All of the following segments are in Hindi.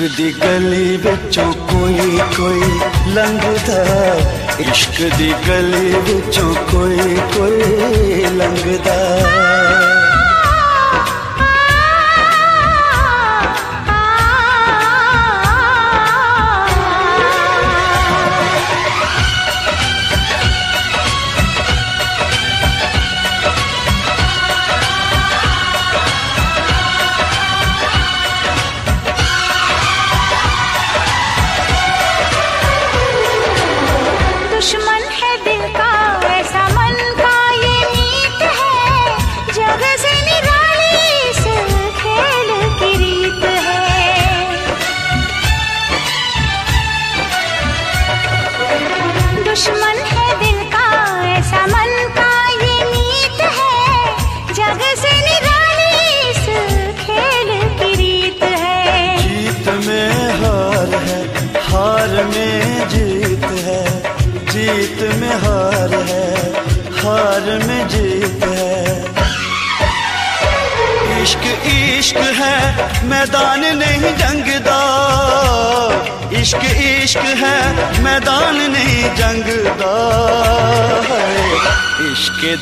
दी गली बिचों कोई कोई लंघता इश्क दी गली बच्चों कोई कोई लंघदा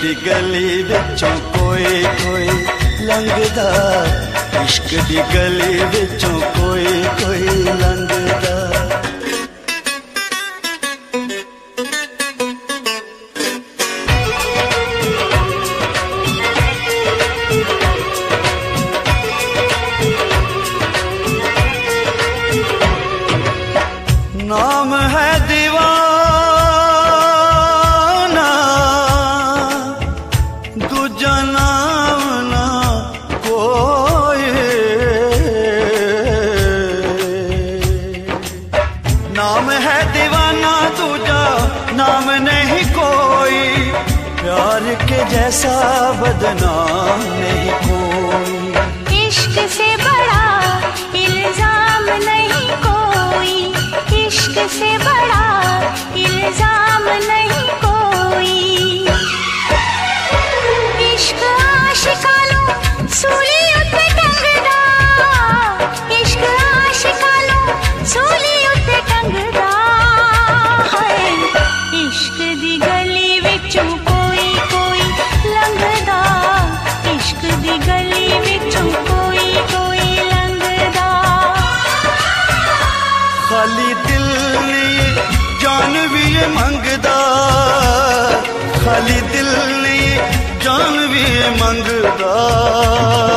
ਦੀ ਗਲੀ ਵਿੱਚੋਂ ਕੋਈ ਕੋਈ ਲੰਘਦਾ ਇਸ਼ਕ ਦੀ ਗਲੀ ਵਿੱਚ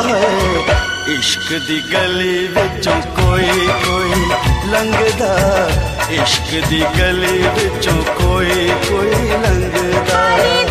है। इश्क दी गली विचों कोई कोई लंघदा। इश्क दी गली बच्चों कोई कोई लंघदा।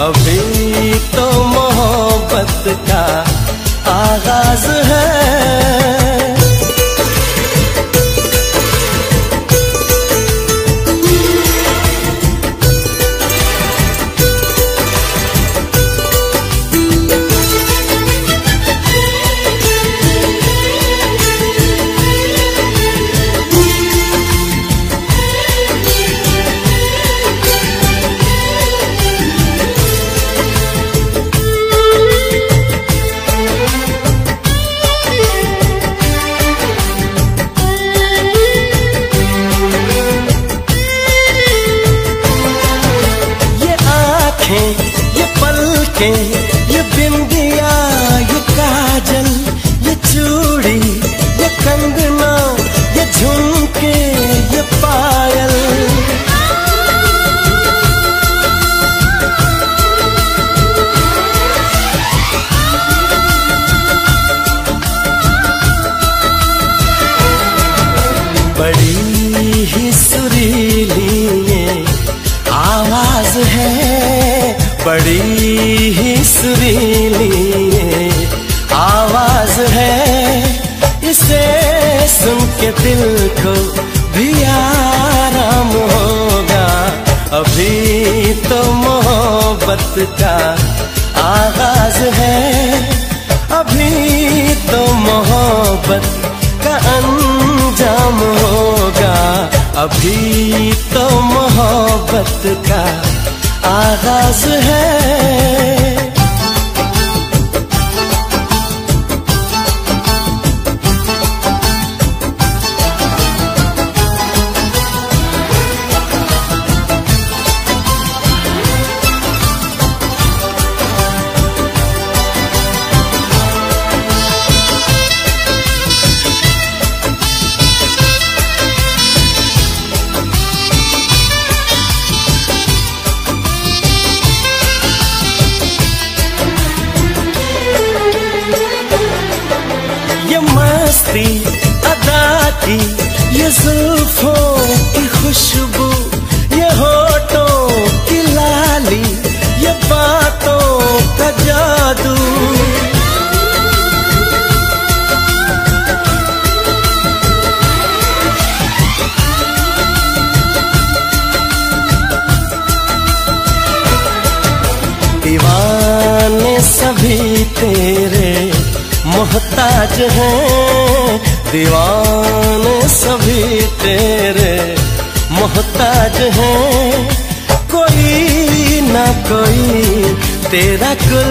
अभी तो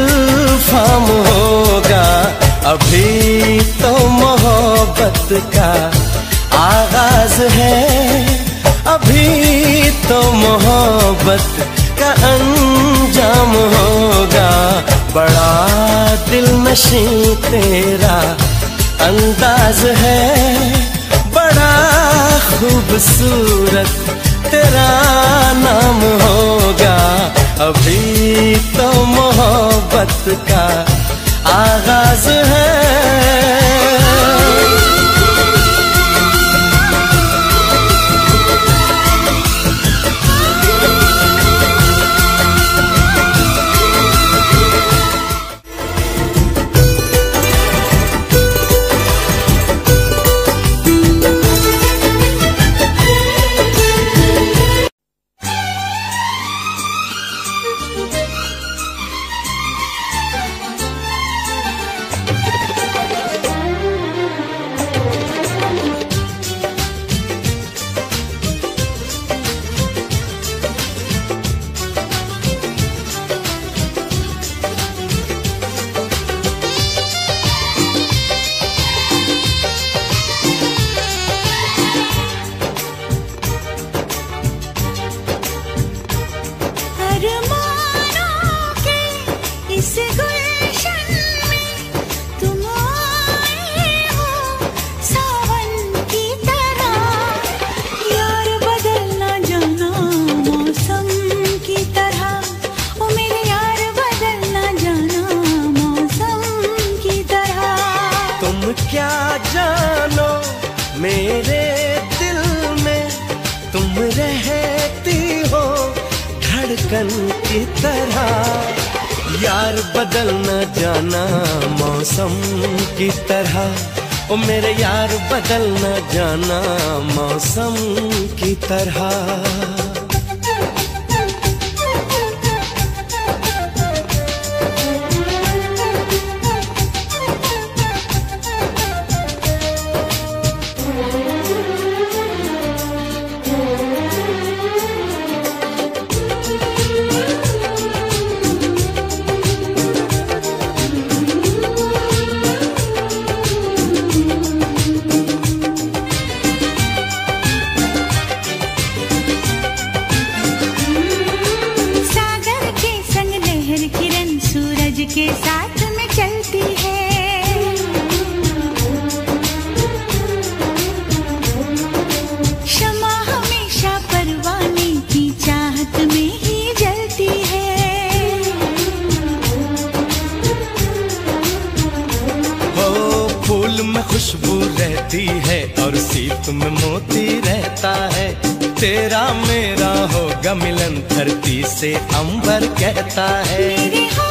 कन्फर्म होगा। अभी तो मोहब्बत का आगाज़ है। अभी तो मोहब्बत का अंजाम होगा। बड़ा दिल नशी तेरा अंदाज है। बड़ा खूबसूरत तेरा नाम होगा। अभी तो मोहब्बत का आगाज़ है। फूल में खुशबू रहती है और सीप में मोती रहता है। तेरा मेरा होगा मिलन, धरती से अंबर कहता है। मेरे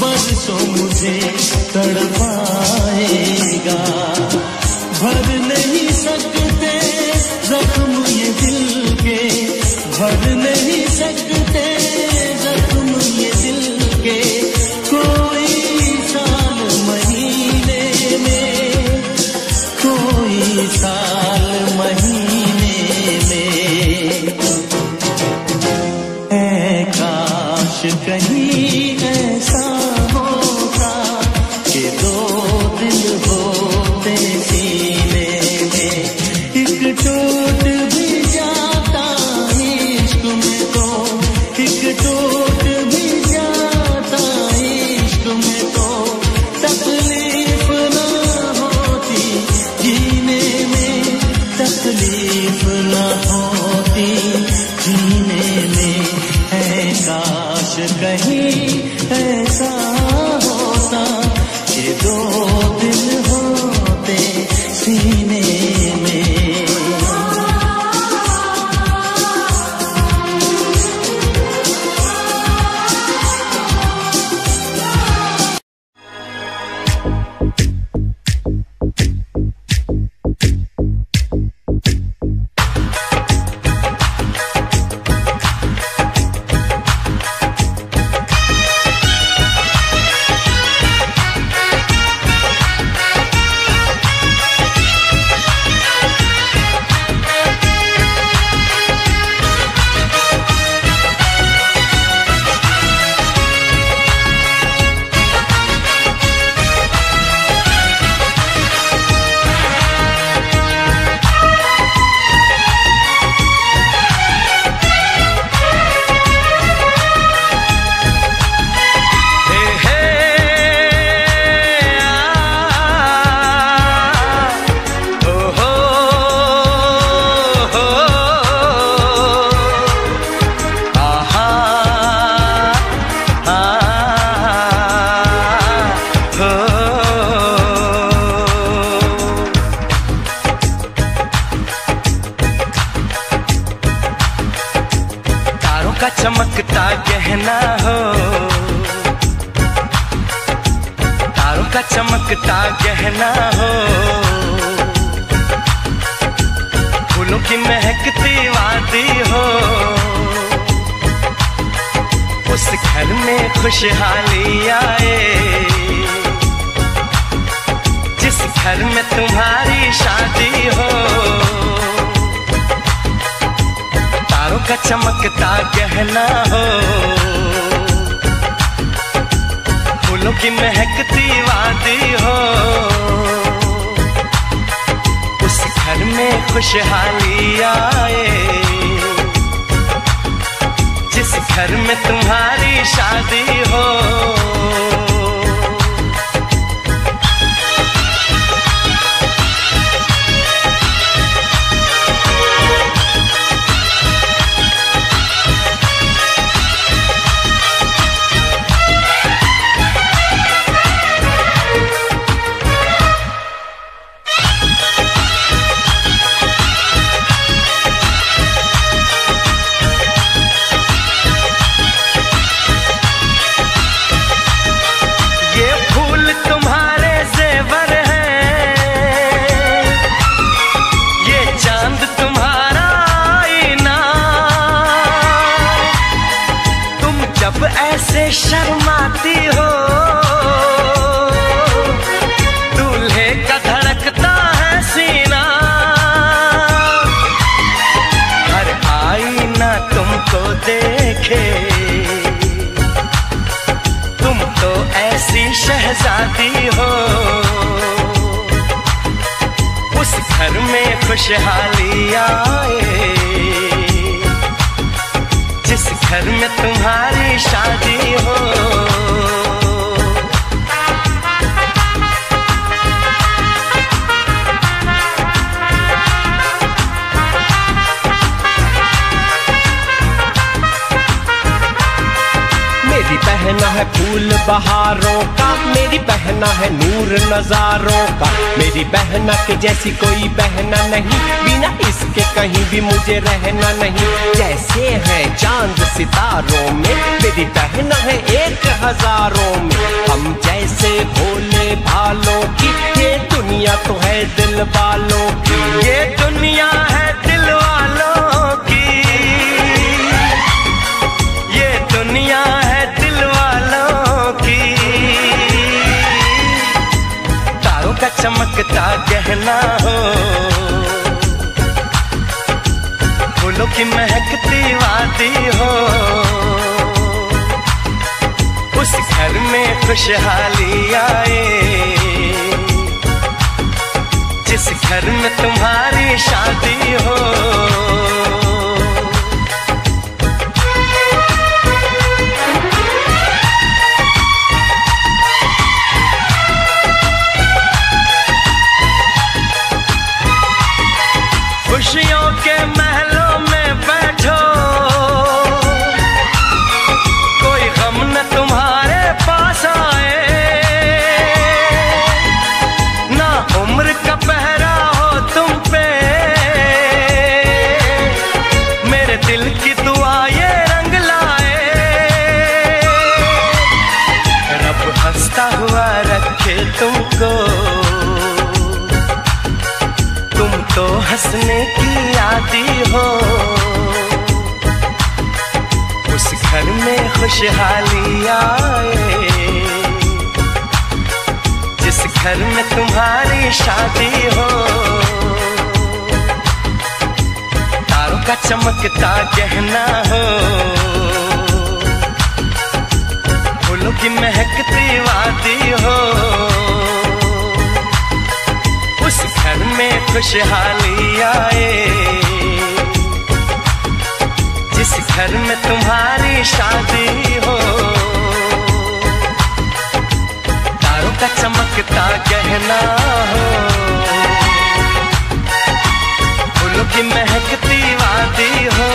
बरसों मुझे तड़पाएगा। भर खुशहाली आए। जिस घर में तुम्हारी शादी हो खुशहाली आए। जिस घर में तुम्हारी शादी हो मेरी बहना है फूल बहारों का, मेरी बहना है नूर नजारों का। मेरी बहना के जैसी कोई बहना नहीं, बिना इसके कहीं भी मुझे रहना नहीं। जैसे है चाँद सितारों में, मेरी बहना है एक हज़ारों में। हम जैसे भोले भालों की, ये दुनिया तो है दिल वालों की। ये दुनिया है दिल वालों की। ये दुनिया चमकता गहना हो। फूलों की महकती वादी हो। उस घर में खुशहाली आए। जिस घर में तुम्हारी शादी हो। खुशियों के महलों में बैठो। कोई गम न तुम्हारे पास आए। ना उम्र का पहरा हो तुम पे। मेरे दिल की दुआ ये रंग लाए। रब हंसता हुआ रखे तुमको। तुम तो हंसने खुशहाली आए। जिस घर में तुम्हारी शादी हो, तारों का चमकता गहना हो, फूलों की महकती वादी हो, उस घर में खुशहाली आए। जिस घर में तुम्हारी शादी हो। तारों का चमकता गहना हो। फूलों की महकती वादी हो।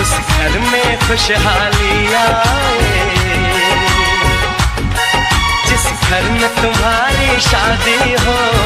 उस घर में खुशहाली आए। जिस घर में तुम्हारी शादी हो।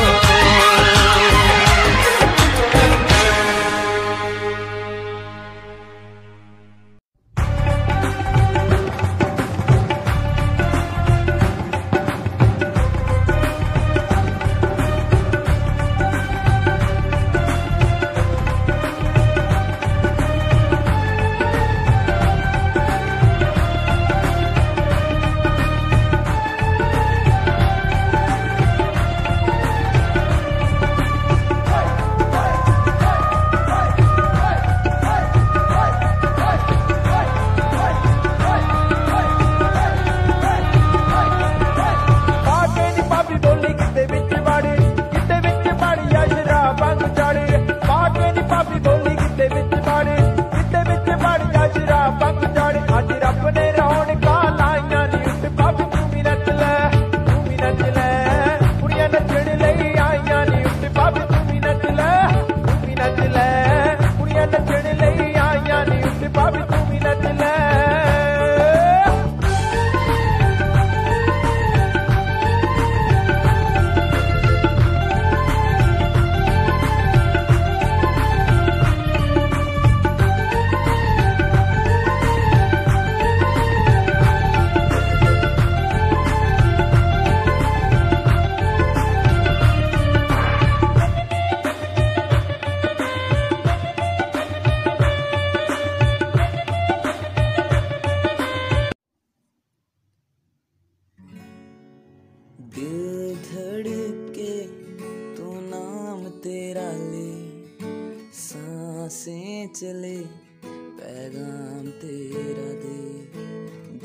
से चले पैगाम तेरा दे।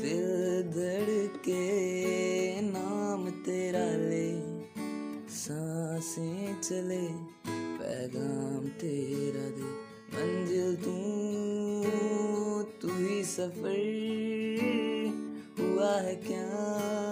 दिल धड़के नाम तेरा ले। साँसें चले पैगाम तेरा दे। मंजिल तू तू ही सफ़र हुआ है क्या?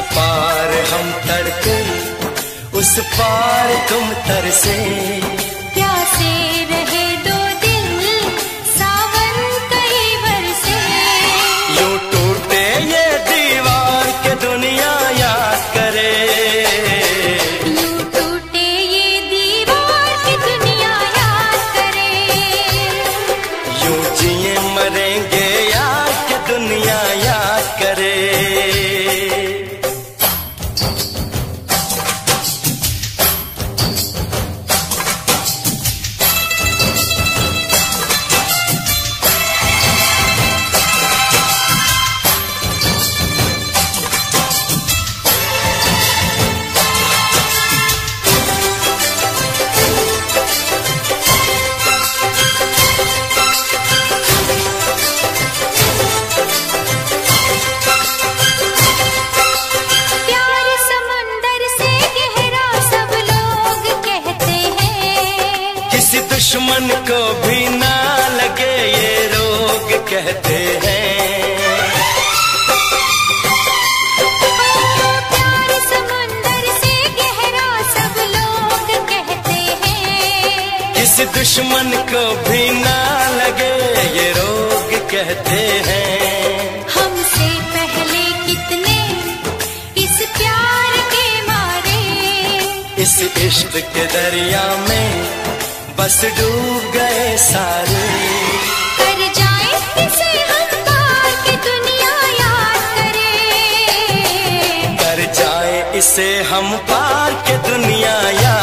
पार हम तड़के उस पार तुम तरसे। इश्क के दरिया में बस डूब गए सारे। कर जाए इसे हम पार के दुनिया या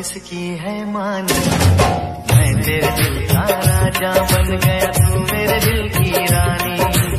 किसकी है मानी? मैं तेरे दिल का राजा बन गया, तू मेरे दिल की रानी।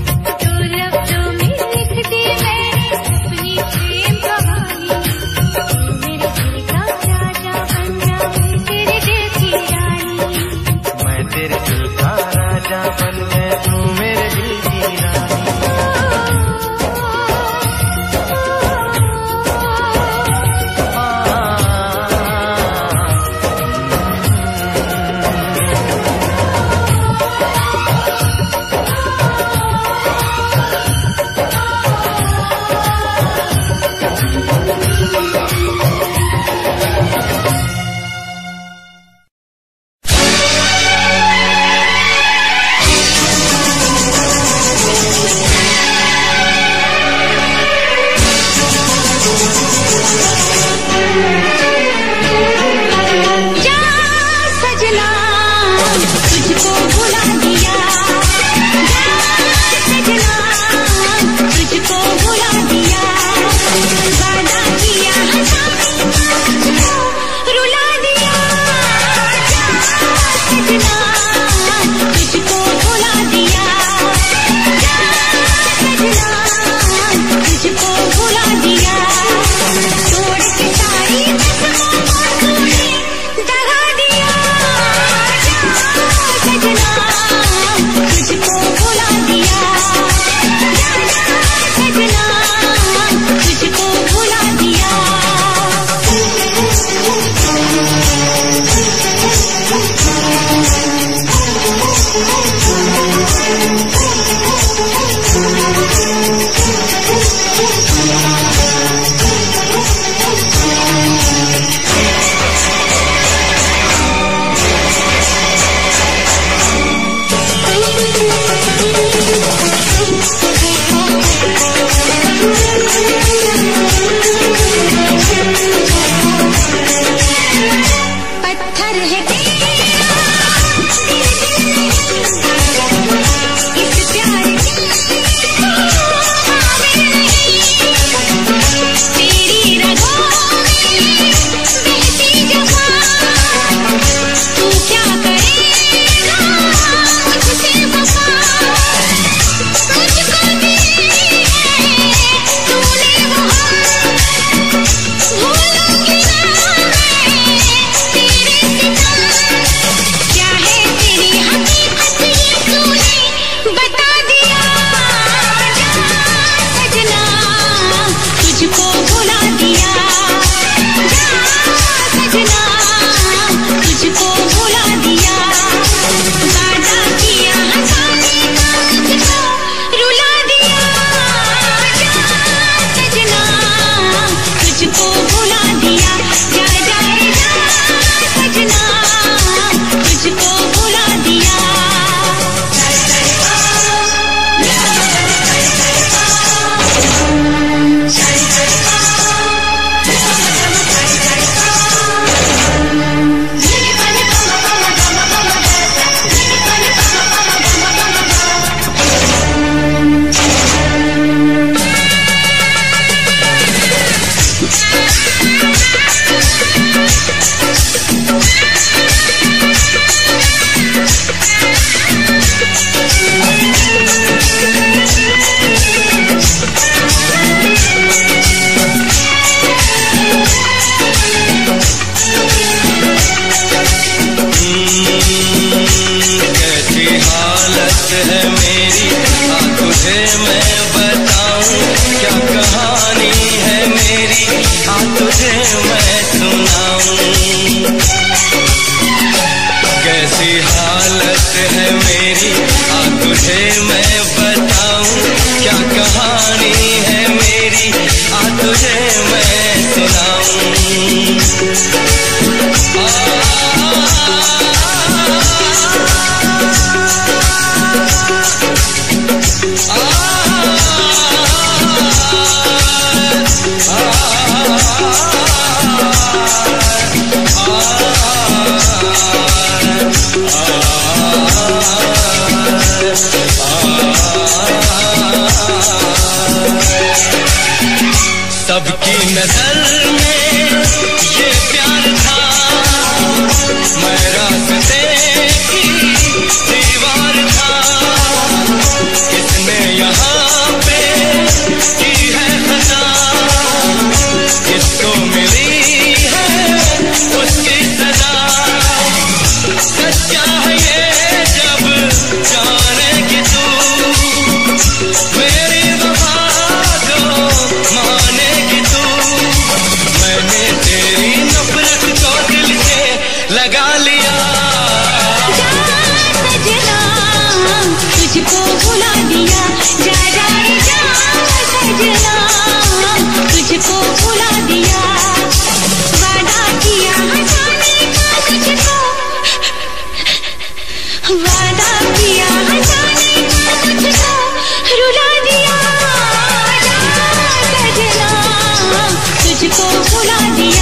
so 问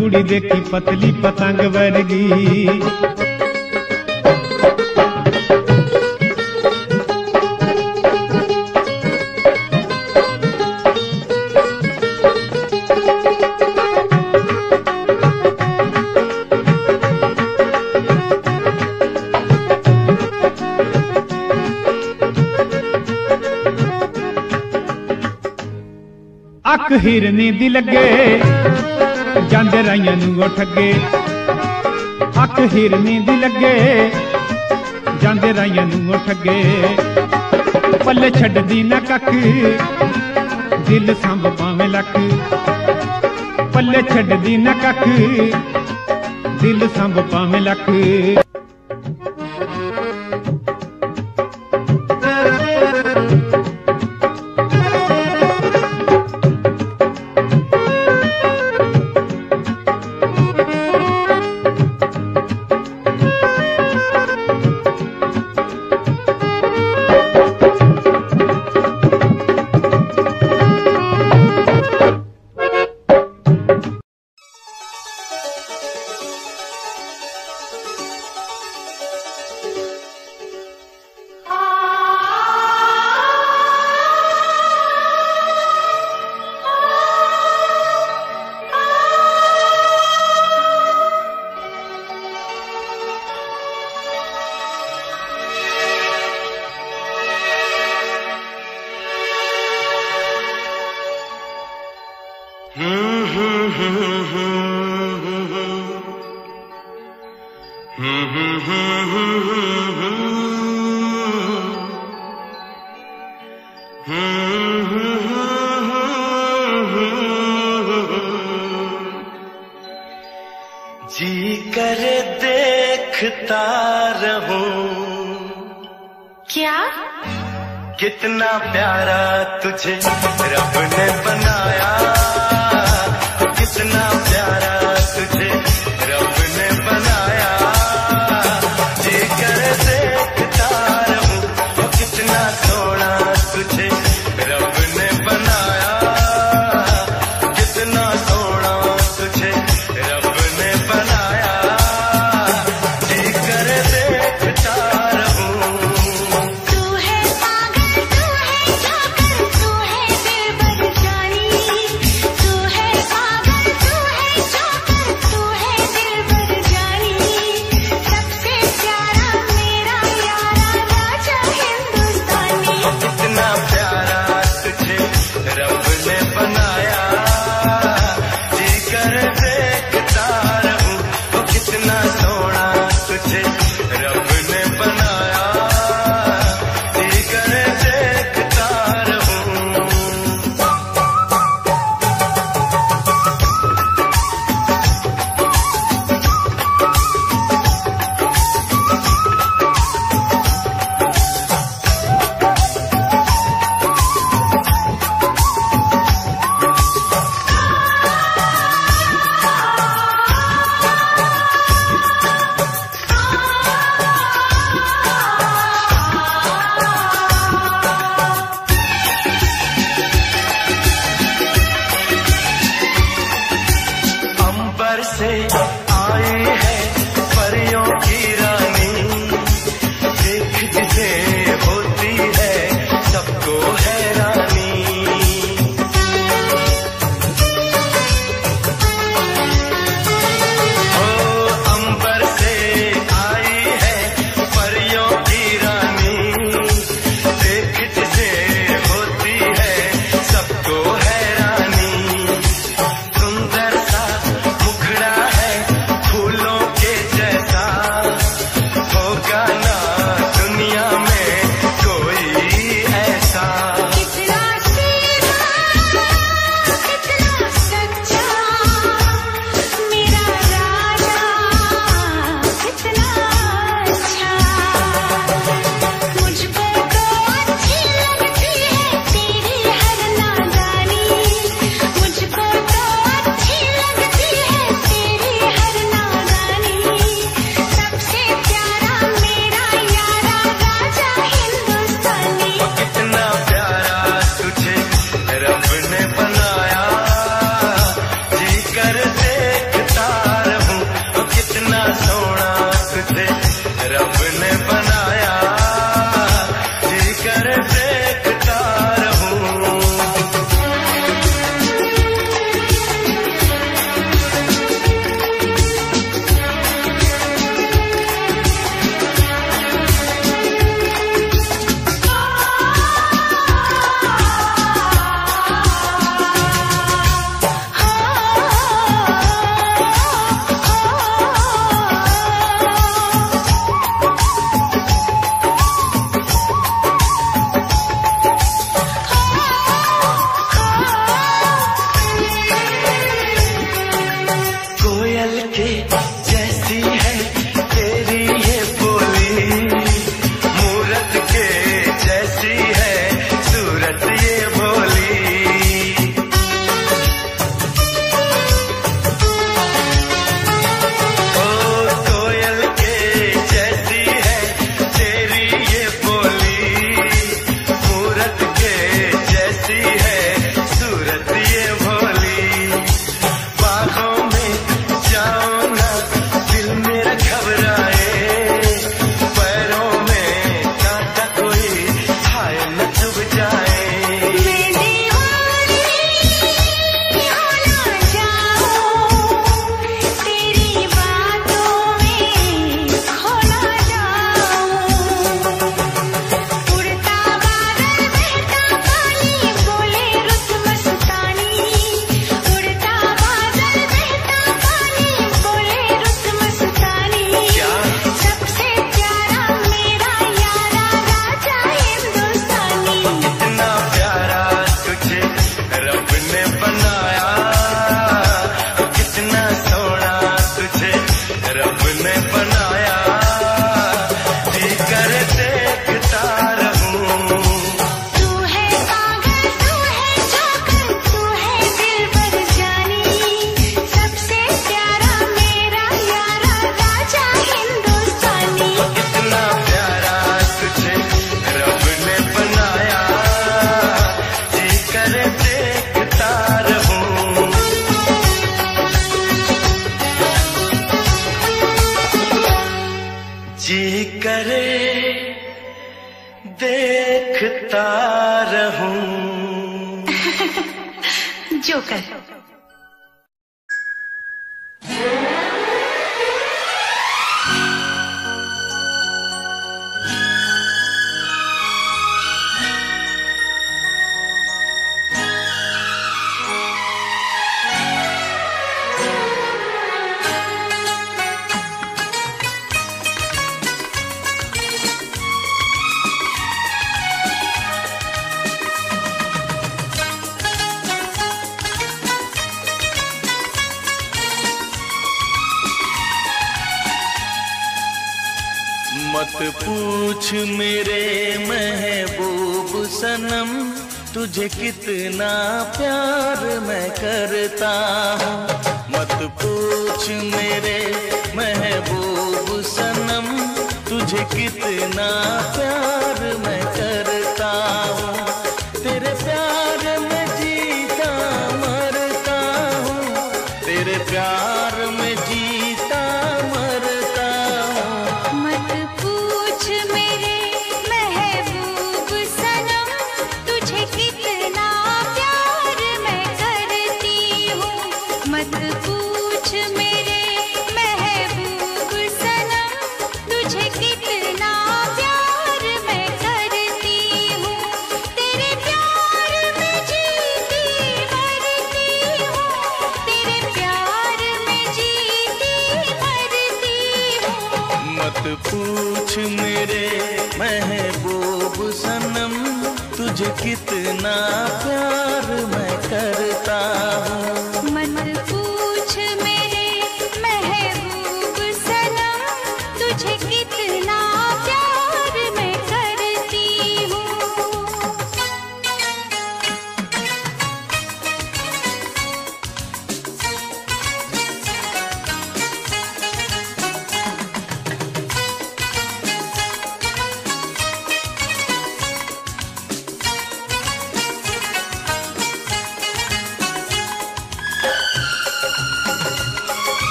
कुड़ी देखी पतली पतंग वर्गी। अख हिरनी दी लगे ਜਾਂਦੇ ਰਾਈਆਂ ਨੂੰ ਉਹ ਠੱਗੇ ਅੱਖ ਹਿਰਨੀ ਦੀ ਲੱਗੇ ਜਾਂਦੇ ਰਾਈਆਂ ਨੂੰ ਉਹ ਠੱਗੇ ਪੱਲੇ ਛੱਡਦੀ ਨਾ ਕੱਖ ਦਿਲ ਸੰਭ ਪਾਵੇਂ ਲੱਕ ਪੱਲੇ ਛੱਡਦੀ ਨਾ ਕੱਖ ਦਿਲ ਸੰਭ ਪਾਵੇਂ ਲੱਕ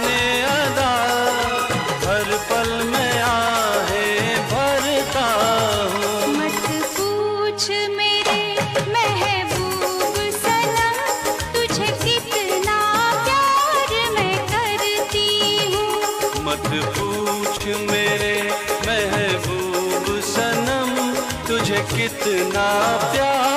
जाने अदा हर पल में आए भरता हूँ। मत पूछ मेरे महबूब सनम तुझे कितना प्यार मैं करती हूँ। मत पूछ मेरे महबूब सनम तुझे कितना प्यार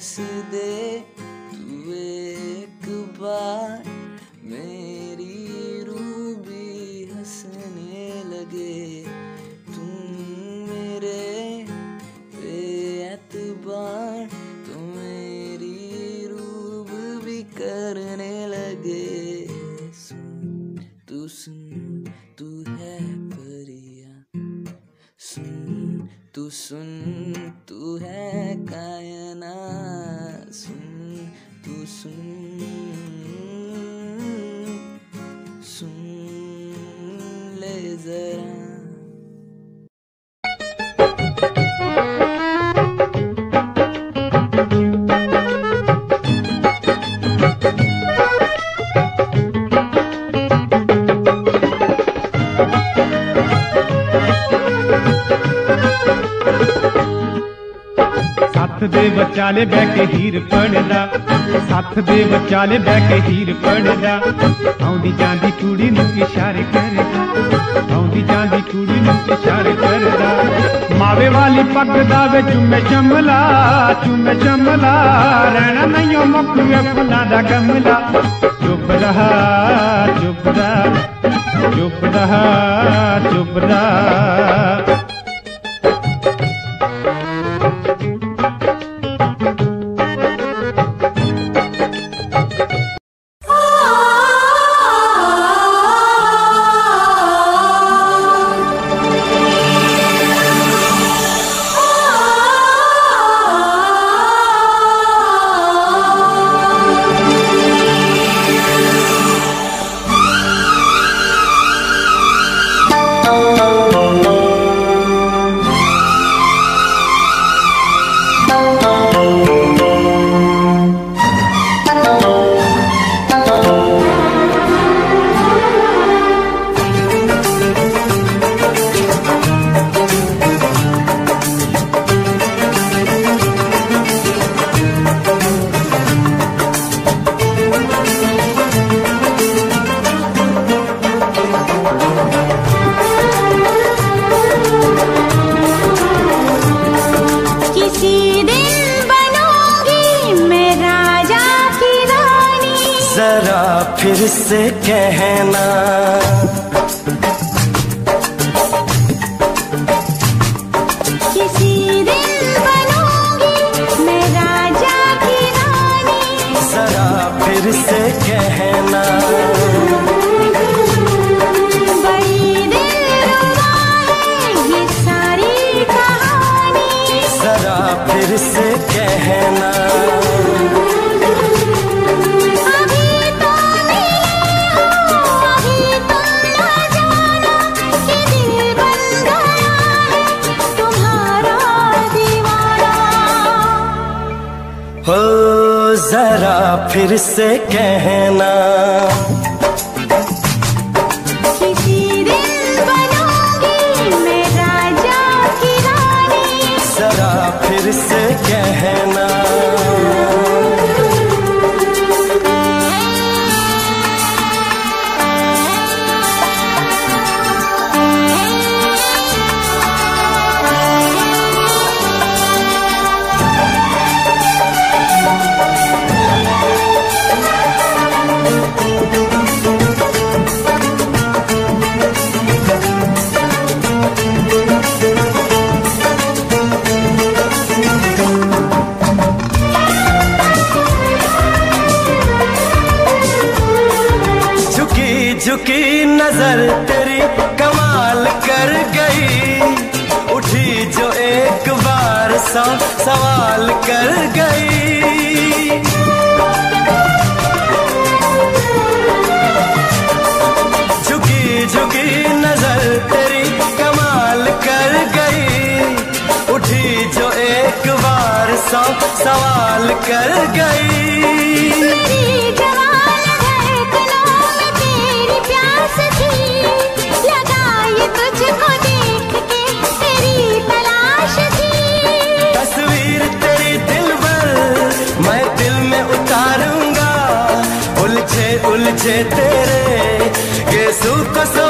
se dê. ਦੇ ਬੱਚਾ ਲੈ ਬੈ ਕੇ ਹੀਰ ਪੜਦਾ ਆਉਂਦੀ ਜਾਂਦੀ ਕੁੜੀ ਨੂੰ ਇਸ਼ਾਰੇ ਕਰਦਾ ਆਉਂਦੀ ਜਾਂਦੀ ਕੁੜੀ ਨੂੰ ਇਸ਼ਾਰੇ ਕਰਦਾ ਮਾਵੇ ਵਾਲੀ ਪੱਗ ਦਾ ਵੇ ਚੁੰਮੇ ਚਮਲਾ ਚੁੰਮੇ ਚਮਲਾ ਰਹਿਣਾ ਨਹੀਂ ਉਹ ਮੁੱਕਵੇ ਫੁੱਲਾਂ ਦਾ ਗਮਲਾ ਚੁੱਪ ਰਹਾ ਚੁੱਪ ਰਹਾ ਚੁੱਪ ਰਹਾ ਚੁੱਪ ਰਹਾ तेरे। ये सुख सो